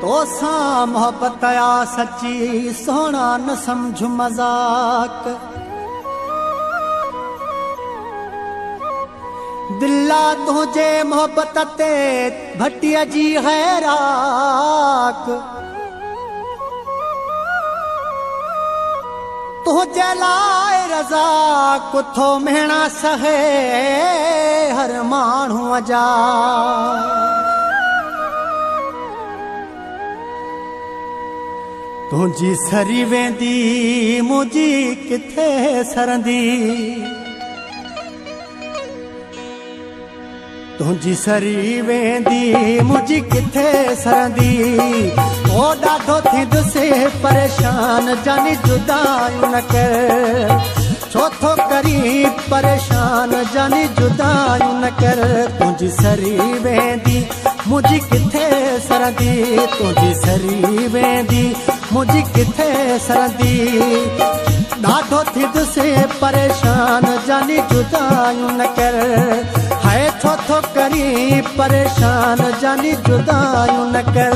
तोसां मोहबत आ सची सोना न समझ मज़ाक। दिला तुंहिंजे मोहबत ते भटीअ जी हैराक تنهنجي لاءِ رضا ڪٿو ميڻا سهي هر ماڻهوءَ جا تنهنجي سري ويندي منهنجي ڪٿي سرندي تنهنجي سري ويندي منهنجي ڪٿي سرندي؟ او ڏاڍو ٿيندس پريشان جاني جدايون نه ڪر. ڇو ٿو ڪري پريشان جاني جدايون نه ڪر. تنهنجي سري ويندي منهنجي ڪٿي سرندي؟ تنهنجي سري ويندي منهنجي ڪٿي سرندي؟ ڏاڍو ٿيندس پريشان جاني جدايون نه ڪر है छो थो करी, परेशान जानी जुदायूं न कर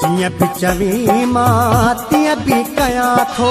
जीअं बि चवी माँ तीअं बि कयां थो।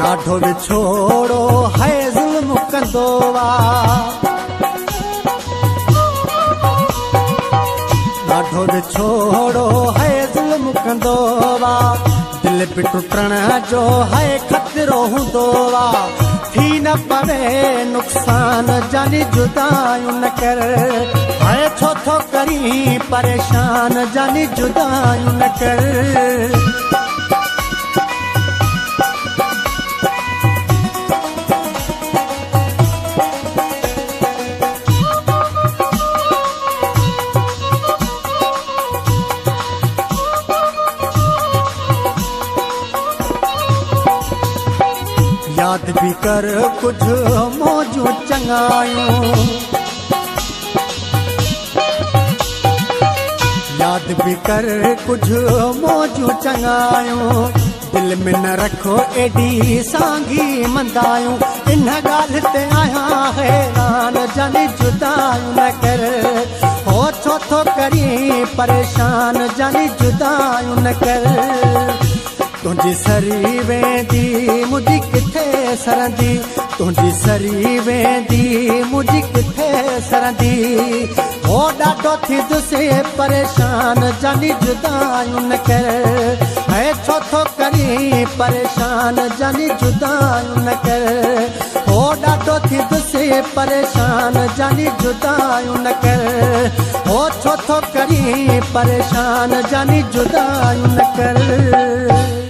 ڏاڍو وڇوڙو هي ظلم ڪندو ڏاڍو وڇوڙو هي ظلم ڪندو دل به ٽٽڻ جو هي خطرو هوندو ٿي نه پوي نقصان جاني جدايون نه ڪر. هي ڇو ٿو ڪري پريشان جاني جدايون نه ڪر ياد ڀي ڪر ڪڇ موجون چنگايون. ياد ڀي ڪر ڪڇ موجون چنگايون. دل ۾ نه رکو ايڏي سانگي مندايون. ان ڳالهه تي آهيان حيران جاني جدايون نه ڪر. هو ڇو ٿو ڪري پريشان جاني جدايون نه ڪر تنهنجي سري ويندي منهنجي ڪٿي سرندي؟ تنهنجي سري ويندي منهنجي ڪٿي سرندي؟ هو ڏاڍو ٿيندس پريشان جاني جدايون نه ڇو ٿو ڪري پريشان جاني جدايون نه ڪر. ڏاڍو ٿيندس پريشان جاني جدايون نه ڪر. ڇو ٿو ڪري پريشان جاني جدايون نه ڪر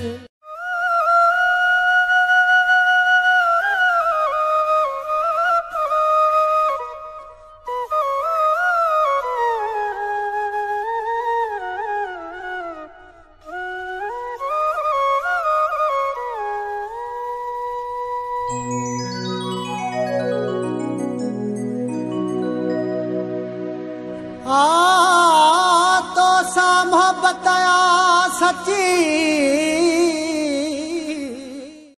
आ तो सा मोहब्बत सची।